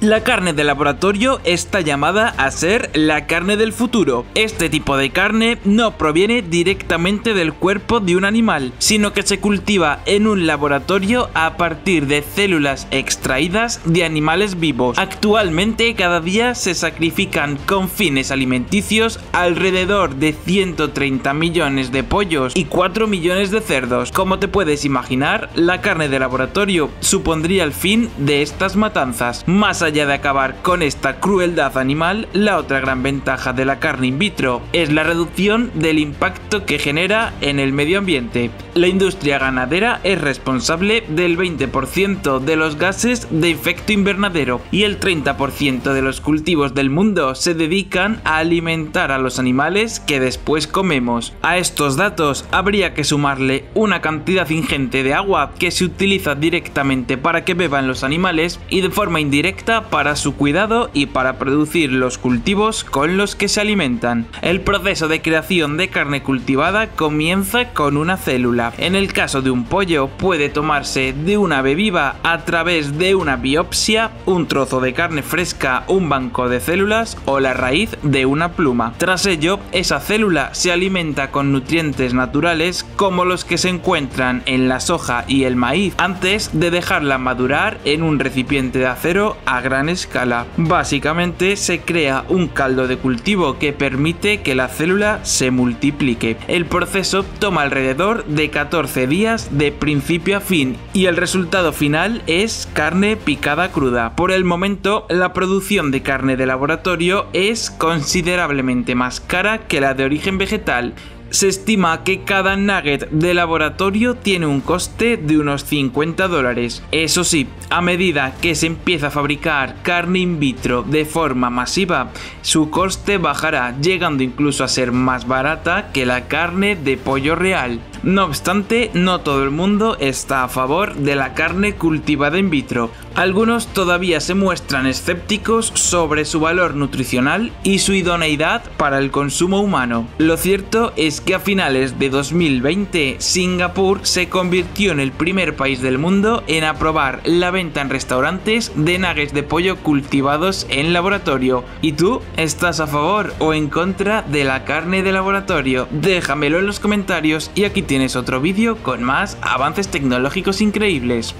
La carne de laboratorio está llamada a ser la carne del futuro. Este tipo de carne no proviene directamente del cuerpo de un animal, sino que se cultiva en un laboratorio a partir de células extraídas de animales vivos. Actualmente cada día se sacrifican con fines alimenticios alrededor de 130 millones de pollos y 4 millones de cerdos. Como te puedes imaginar, la carne de laboratorio supondría el fin de estas matanzas. Más de acabar con esta crueldad animal, la otra gran ventaja de la carne in vitro es la reducción del impacto que genera en el medio ambiente. La industria ganadera es responsable del 20% de los gases de efecto invernadero y el 30% de los cultivos del mundo se dedican a alimentar a los animales que después comemos. A estos datos habría que sumarle una cantidad ingente de agua que se utiliza directamente para que beban los animales y de forma indirecta para su cuidado y para producir los cultivos con los que se alimentan. El proceso de creación de carne cultivada comienza con una célula. En el caso de un pollo puede tomarse de una ave viva a través de una biopsia, un trozo de carne fresca, un banco de células o la raíz de una pluma. Tras ello, esa célula se alimenta con nutrientes naturales como los que se encuentran en la soja y el maíz antes de dejarla madurar en un recipiente de acero a gran escala. Básicamente se crea un caldo de cultivo que permite que la célula se multiplique. El proceso toma alrededor de 14 días de principio a fin y el resultado final es carne picada cruda. Por el momento, la producción de carne de laboratorio es considerablemente más cara que la de origen vegetal se estima que cada nugget de laboratorio tiene un coste de unos 50 dólares. Eso sí, a medida que se empieza a fabricar carne in vitro de forma masiva, su coste bajará, llegando incluso a ser más barata que la carne de pollo real. No obstante, no todo el mundo está a favor de la carne cultivada in vitro. Algunos todavía se muestran escépticos sobre su valor nutricional y su idoneidad para el consumo humano. Lo cierto es que a finales de 2020 Singapur se convirtió en el primer país del mundo en aprobar la venta en restaurantes de nuggets de pollo cultivados en laboratorio. ¿Y tú estás a favor o en contra de la carne de laboratorio? Déjamelo en los comentarios y aquí tienes otro vídeo con más avances tecnológicos increíbles.